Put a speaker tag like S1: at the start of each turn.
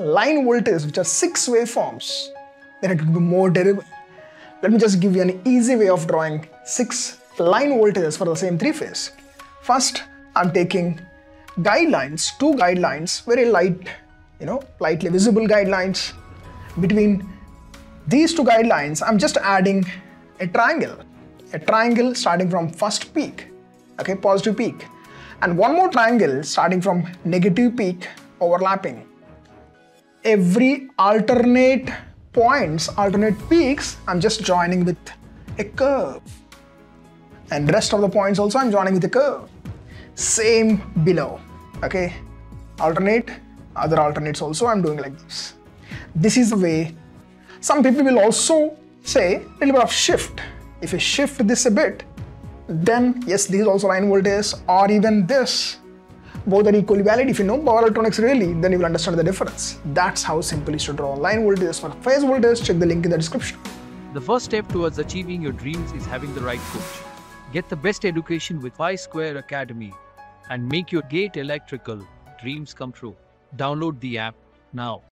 S1: line voltage, which are six waveforms, then it would be more terrible. Let me just give you an easy way of drawing six line voltages for the same three phase. First, I'm taking guidelines, two guidelines, very light, you know, lightly visible guidelines. Between these two guidelines, I'm just adding a triangle, a triangle starting from first peak, okay, positive peak, and one more triangle starting from negative peak overlapping. Every alternate points, alternate peaks, I'm just joining with a curve. And rest of the points also I'm joining with a curve. Same below, okay? Alternate, other alternates also I'm doing like this. This is the way. Some people will also say a little bit of shift. If you shift this a bit, then yes, this is also line voltage or even this. Both are equally valid. If you know power electronics really, then you will understand the difference. That's how simple is to draw line voltage for phase voltage. Check the link in the description.
S2: The first step towards achieving your dreams is having the right coach. Get the best education with Pi Square Academy and make your gate electrical dreams come true. Download the app now.